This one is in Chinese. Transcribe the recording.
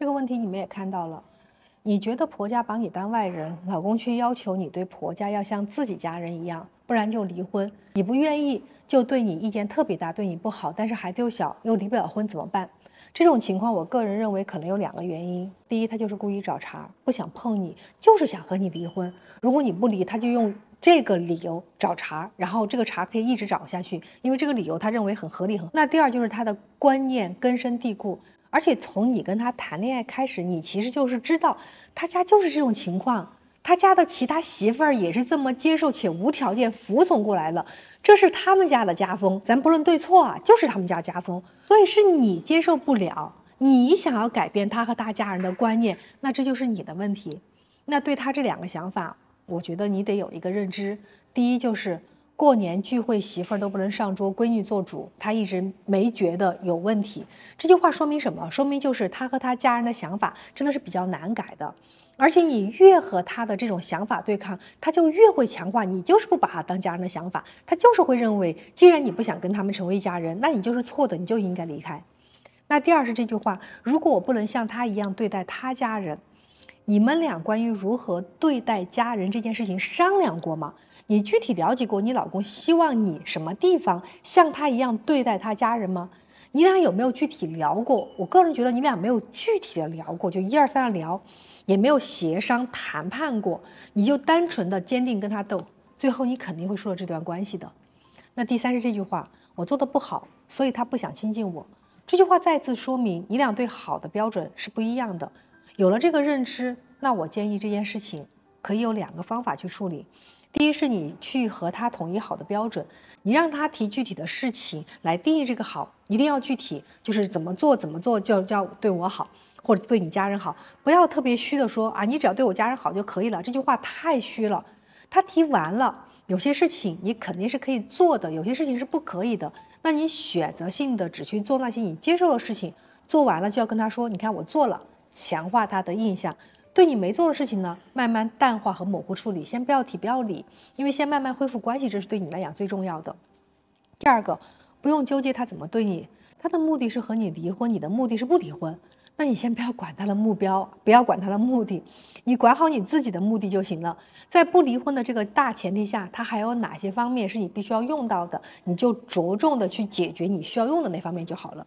这个问题你们也看到了，你觉得婆家把你当外人，老公却要求你对婆家要像自己家人一样，不然就离婚。你不愿意，就对你意见特别大，对你不好，但是孩子又小，又离不了婚，怎么办？这种情况，我个人认为可能有两个原因。第一，他就是故意找茬，不想碰你，就是想和你离婚。如果你不离，他就用这个理由找茬，然后这个茬可以一直找下去，因为这个理由他认为很合理。很那第二就是他的观念根深蒂固，而且从你跟他谈恋爱开始，你其实就是知道他家就是这种情况。他家的其他媳妇儿也是这么接受且无条件服从过来的，这是他们家的家风，咱不论对错啊，就是他们家家风。所以是你接受不了，你想要改变他和他家人的观念，那这就是你的问题。那对他这两个想法，我觉得你得有一个认知：第一，就是过年聚会媳妇儿都不能上桌，闺女做主，他一直没觉得有问题。这句话说明什么？说明就是他和他家人的想法真的是比较难改的。而且你越和他的这种想法对抗，他就越会强化你就是不把他当家人的想法，他就是会认为，既然你不想跟他们成为一家人，那你就是错的，你就应该离开。那第二是这句话，如果我不能像他一样对待他家人，你们俩关于如何对待家人这件事情商量过吗？你具体了解过你老公希望你什么地方像他一样对待他家人吗？你俩有没有具体聊过？我个人觉得你俩没有具体的聊过，就一二三的聊。也没有协商谈判过，你就单纯的坚定跟他斗，最后你肯定会输了这段关系的。那第三是这句话，我做的不好，所以他不想亲近我。这句话再次说明你俩对好的标准是不一样的。有了这个认知，那我建议这件事情可以有两个方法去处理。第一是你去和他统一好的标准，你让他提具体的事情来定义这个好，一定要具体，就是怎么做怎么做就叫对我好。或者对你家人好，不要特别虚的说啊，你只要对我家人好就可以了。这句话太虚了。他提完了，有些事情你肯定是可以做的，有些事情是不可以的。那你选择性的只去做那些你接受的事情，做完了就要跟他说，你看我做了，强化他的印象。对你没做的事情呢，慢慢淡化和模糊处理，先不要提，不要理，因为先慢慢恢复关系，这是对你来讲最重要的。第二个，不用纠结他怎么对你，他的目的是和你离婚，你的目的是不离婚。那你先不要管他的目标，不要管他的目的，你管好你自己的目的就行了。在不离婚的这个大前提下，他还有哪些方面是你必须要用到的，你就着重的去解决你需要用的那方面就好了。